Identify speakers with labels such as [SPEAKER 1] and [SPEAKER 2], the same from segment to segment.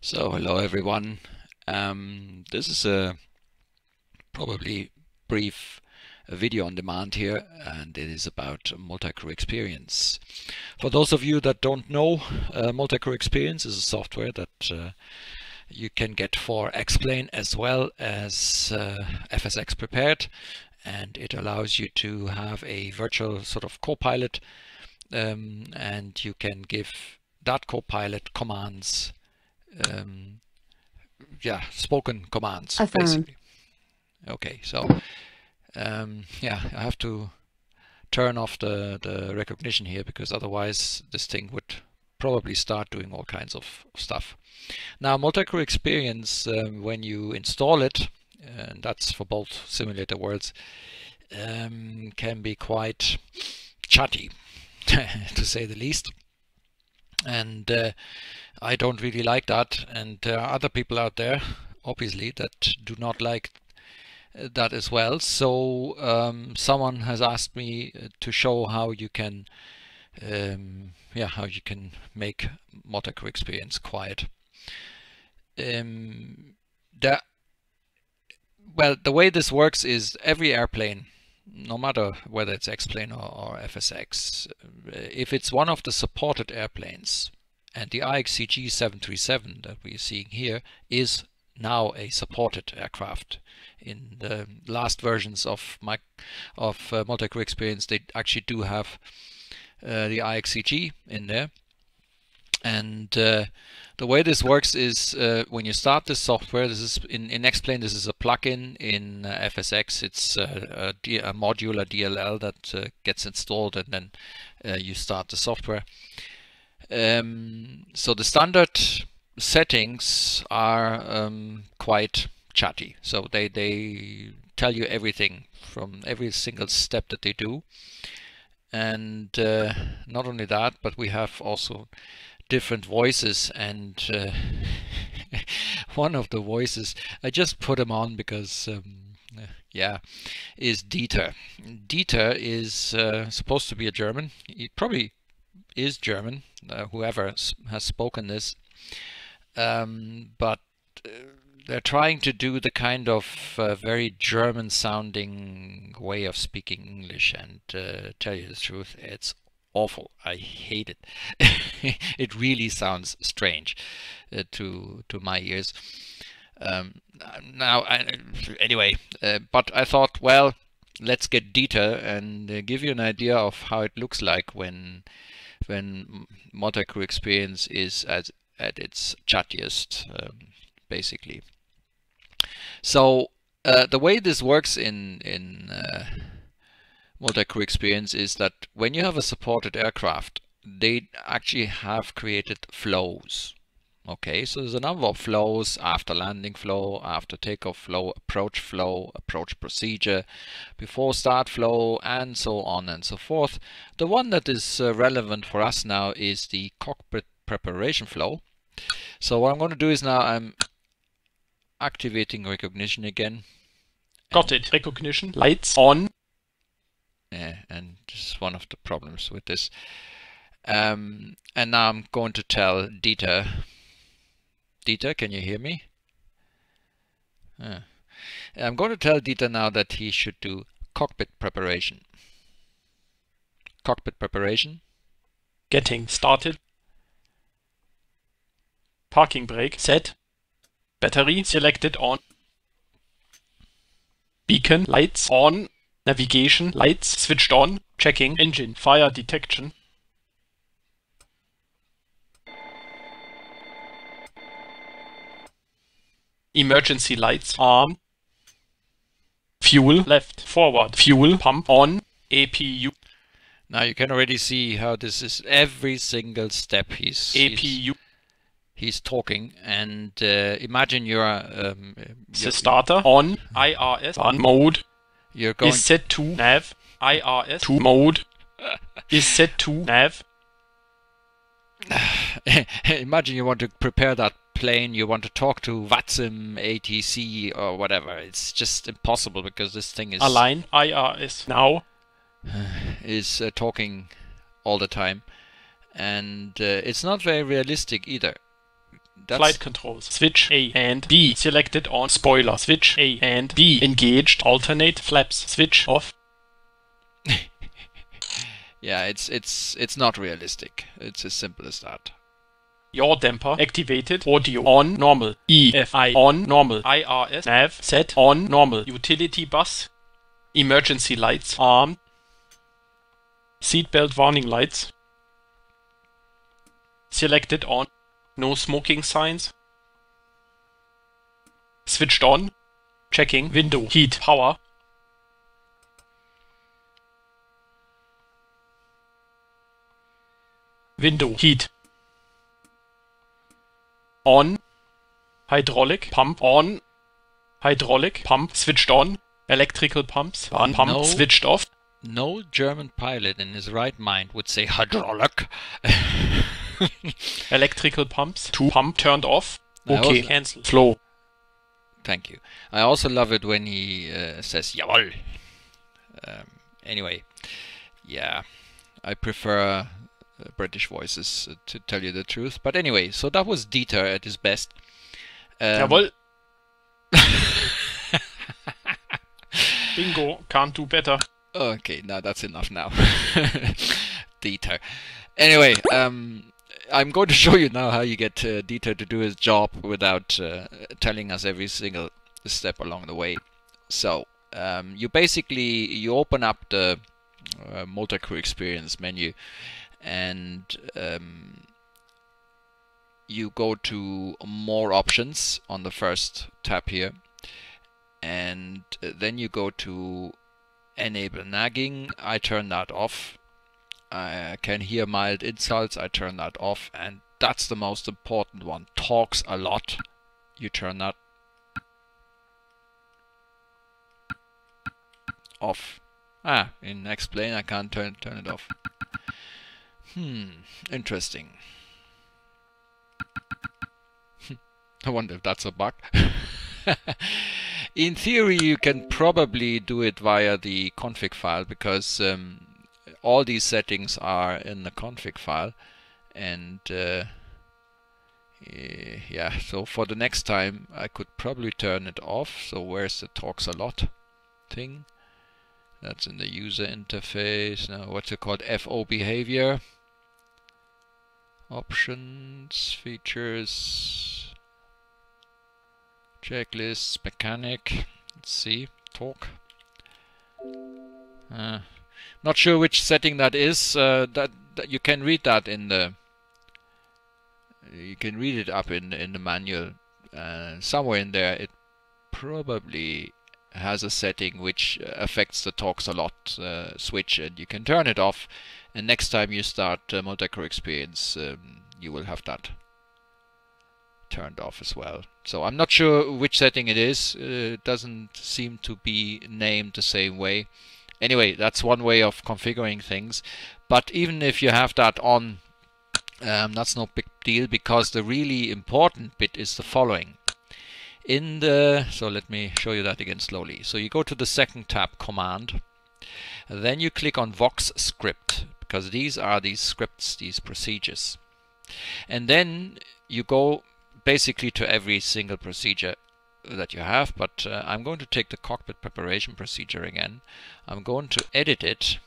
[SPEAKER 1] So hello everyone. Um, this is a probably brief video on demand here and it is about multi-crew experience. For those of you that don't know, uh, multi-crew experience is a software that uh, you can get for X-Plane as well as uh, FSX Prepar3D and it allows you to have a virtual sort of co-pilot um, and you can give that co-pilot commands um, yeah, spoken commands
[SPEAKER 2] Affirm.
[SPEAKER 1] basically. Okay, so um, yeah, I have to turn off the, the recognition here because otherwise this thing would probably start doing all kinds of stuff. Now, multi-crew experience, um, when you install it, and that's for both simulator worlds, um, can be quite chatty, to say the least. And uh, I don't really like that. And there are other people out there, obviously, that do not like that as well. So um, someone has asked me uh, to show how you can, um, yeah, how you can make multi-crew experience quiet. Um, well, the way this works is every airplane, no matter whether it's X-plane or, or FSX, uh, if it's one of the supported airplanes, and the IXEG 737 that we're seeing here is now a supported aircraft. In the last versions of my of uh, experience, they actually do have uh, the IXEG in there. And uh, the way this works is uh, when you start this software, this is in, in X-Plane, this is a plugin. In uh, FSX, it's a, modular DLL that uh, gets installed and then uh, you start the software. Um, so the standard settings are um, quite chatty. So they, they tell you everything from every single step that they do. And uh, not only that, but we have also different voices and uh, one of the voices, I just put him on because um, yeah, is Dieter. Dieter is uh, supposed to be a German. He probably is German, uh, whoever has spoken this. Um, but uh, they're trying to do the kind of uh, very German sounding way of speaking English and uh, tell you the truth, it's awful. I hate it. it really sounds strange uh, to to my ears. Um, now, I, anyway, uh, but I thought, well, let's get Dieter and uh, give you an idea of how it looks like when when multi-crew experience is at, at its chattiest, um, basically. So uh, the way this works in in uh, multi-crew experience is that when you have a supported aircraft, they actually have created flows. Okay, so there's a number of flows, after landing flow, after takeoff flow, approach flow, approach procedure, before start flow, and so on and so forth. The one that is uh, relevant for us now is the cockpit preparation flow. So what I'm going to do is now I'm activating recognition again.
[SPEAKER 3] Got it. Recognition. Lights on.
[SPEAKER 1] And this is one of the problems with this. Um, and now I'm going to tell Dieter Dieter, can you hear me? Uh, I'm going to tell Dieter now that he should do cockpit preparation. Cockpit preparation.
[SPEAKER 3] Getting started. Parking brake set. Battery selected on. Beacon lights on. Navigation lights switched on. Checking engine fire detection. emergency lights on, fuel left forward, fuel pump on, APU.
[SPEAKER 1] Now you can already see how this is every single step he's
[SPEAKER 3] APU.
[SPEAKER 1] He's, he's talking and uh, imagine you're, um,
[SPEAKER 3] the starter on IRS on mode
[SPEAKER 1] you're going
[SPEAKER 3] is set to nav IRS to mode. Is set to nav.
[SPEAKER 1] Imagine you want to prepare that plane, you want to talk to VATSIM, ATC, or whatever. It's just impossible because this thing is
[SPEAKER 3] align. IRS now.
[SPEAKER 1] is uh, talking all the time, and uh, it's not very realistic either. That's
[SPEAKER 3] Flight controls. Switch A and B selected on spoiler. Switch A and B engaged. Alternate flaps. Switch off.
[SPEAKER 1] yeah, it's it's it's not realistic. It's as simple as that.
[SPEAKER 3] Yaw damper activated. Audio on normal. EFI on normal. IRS nav set on normal. Utility bus. Emergency lights armed. Seatbelt warning lights. Selected on. No smoking signs. Switched on. Checking window heat power. Window heat on. Hydraulic pump on. Hydraulic pump switched on. Electrical pumps on pump
[SPEAKER 1] No.
[SPEAKER 3] switched off.
[SPEAKER 1] No German pilot in his right mind would say hydraulic.
[SPEAKER 3] Electrical pumps to pump turned off. Okay, cancel. Flow.
[SPEAKER 1] Thank you. I also love it when he uh, says jawohl. Um, anyway, yeah, I prefer uh, British voices uh, to tell you the truth. But anyway, so that was Dieter at his best. Um,
[SPEAKER 3] Jawohl. Bingo. Can't do better.
[SPEAKER 1] Okay, now that's enough now. Dieter. Anyway, um, I'm going to show you now how you get uh, Dieter to do his job without uh, telling us every single step along the way. So, um, you basically you open up the uh, Multi-Crew Experience menu, and um, you go to More Options on the first tab here, and uh, then you go to enable nagging. I turn that off I can hear mild insults I turn that off and that's the most important one. Talks a lot. You turn that off. Ah in X-Plane I can't turn turn it off. Hmm interesting. I wonder if that's a bug. In theory, you can probably do it via the config file because um, all these settings are in the config file. And uh, eh, yeah, so for the next time, I could probably turn it off. So where's the talks a lot thing? That's in the user interface. Now, what's it called? FO behavior. Options, features, checklists, mechanic. Let's see, talk. Uh, not sure which setting that is. Uh, that, that you can read that in the. You can read it up in in the manual. Uh, somewhere in there, it probably has a setting which uh, affects the talks a lot uh, switch, and you can turn it off. And next time you start uh, Multi-Crew Experience, um, you will have that turned off as well. So I'm not sure which setting it is. Uh, it doesn't seem to be named the same way. Anyway, that's one way of configuring things. But even if you have that on, um, that's no big deal because the really important bit is the following. In the so let me show you that again slowly. So you go to the second tab, Command. Then you click on Vox Script because these are these scripts, these procedures. And then you go basically to every single procedure that you have, but uh, I'm going to take the cockpit preparation procedure again. I'm going to edit it,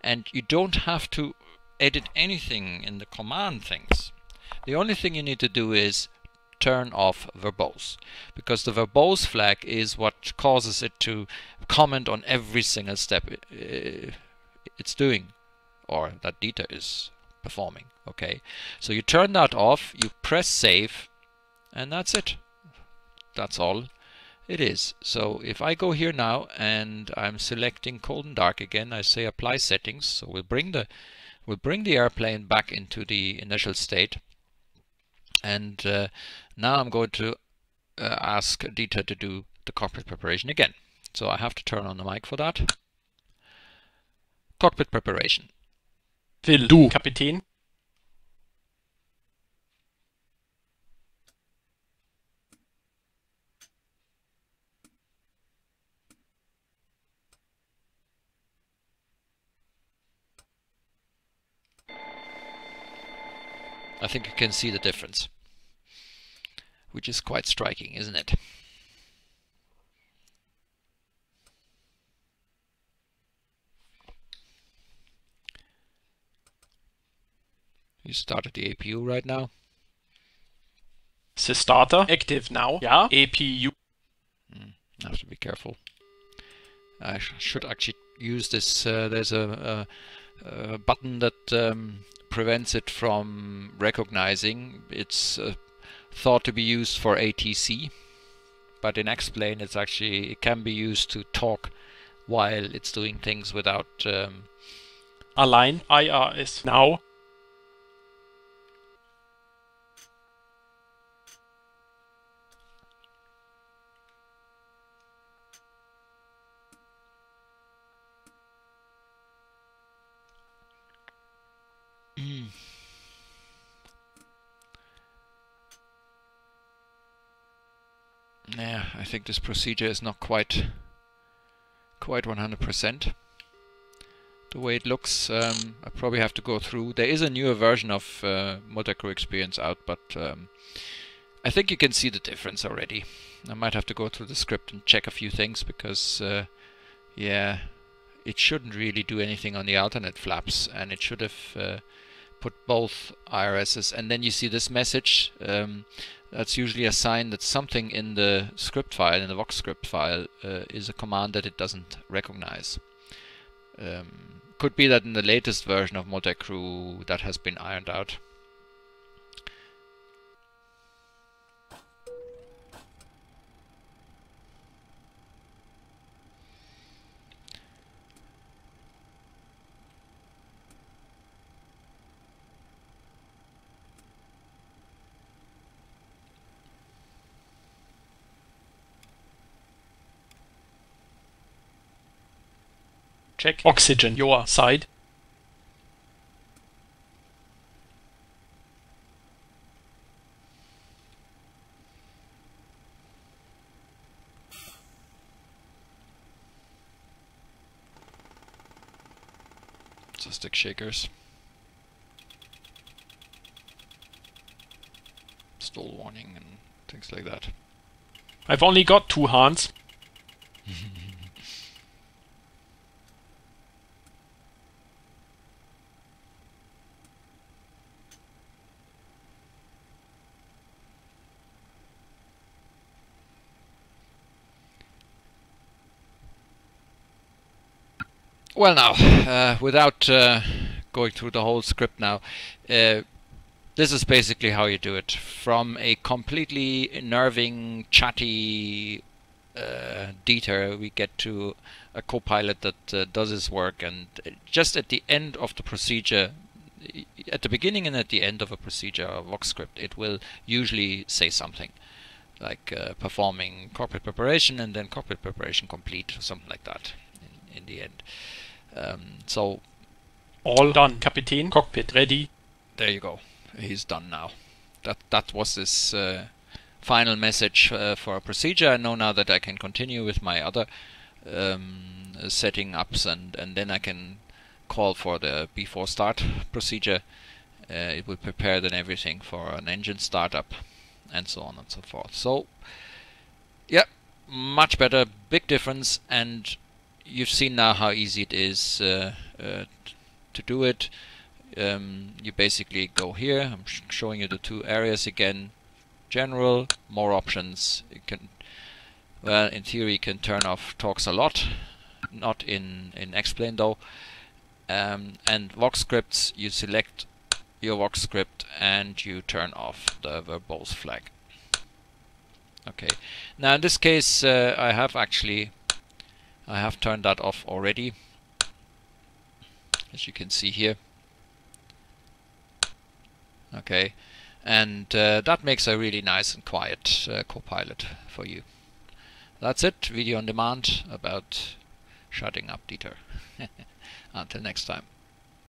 [SPEAKER 1] and you don't have to edit anything in the command things. The only thing you need to do is turn off verbose, because the verbose flag is what causes it to comment on every single step it's doing, or that data is performing. Okay, so you turn that off, you press save, and that's it. That's all it is. So if I go here now and I'm selecting cold and dark again, I say apply settings. So we'll bring the we'll bring the airplane back into the initial state. And uh, now I'm going to uh, ask Dieter to do the cockpit preparation again. So I have to turn on the mic for that. Cockpit preparation.
[SPEAKER 3] Will du, Kapitän?
[SPEAKER 1] I think you can see the difference. which is quite striking, isn't it? You started the APU right now.
[SPEAKER 3] The starter active now. Yeah. APU.
[SPEAKER 1] Mm, I have to be careful. I sh should actually use this. Uh, there's a, a, a, button that um, prevents it from recognizing. It's uh, thought to be used for ATC, but in Xplane it's actually it can be used to talk while it's doing things without. Um,
[SPEAKER 3] Align IRS now.
[SPEAKER 1] Yeah, I think this procedure is not quite quite 100%. The way it looks, um, I probably have to go through. There is a newer version of uh, Multicrew Experience out, but um, I think you can see the difference already. I might have to go through the script and check a few things because, uh, yeah, it shouldn't really do anything on the alternate flaps, and it should have uh, put both IRSs. And then you see this message. Um, that's usually a sign that something in the script file, in the Vox script file, uh, is a command that it doesn't recognize. Um, could be that in the latest version of Multicrew that has been ironed out.
[SPEAKER 3] Check oxygen, your side.
[SPEAKER 1] So stick shakers. Stall warning and things like that.
[SPEAKER 3] I've only got two hands.
[SPEAKER 1] Well, now, uh, without uh, going through the whole script now, uh, this is basically how you do it. From a completely nerving, chatty uh, Dieter, we get to a co-pilot that uh, does his work, and just at the end of the procedure, at the beginning and at the end of a procedure or Vox script, it will usually say something like uh, performing cockpit preparation and then cockpit preparation complete, or something like that in, in the end. Um, so
[SPEAKER 3] all done, Captain. Cockpit ready.
[SPEAKER 1] There you go. He's done now. That that was his uh, final message uh, for a procedure. I know now that I can continue with my other um, setting ups, and and then I can call for the before start procedure. Uh, it will prepare then everything for an engine startup, and so on and so forth. So, yeah, much better, big difference, and you've seen now how easy it is uh, uh, to do it. Um, you basically go here. I'm sh showing you the two areas again. General, more options. You can, well, in theory, you can turn off talks a lot. Not in in Xplane though. Um, and Vox scripts, you select your Vox script and you turn off the verbose flag. Okay. Now in this case, uh, I have actually I have turned that off already. As you can see here. Okay. And uh, that makes a really nice and quiet uh, copilot for you. That's it. Video on demand about shutting up Dieter. Until next time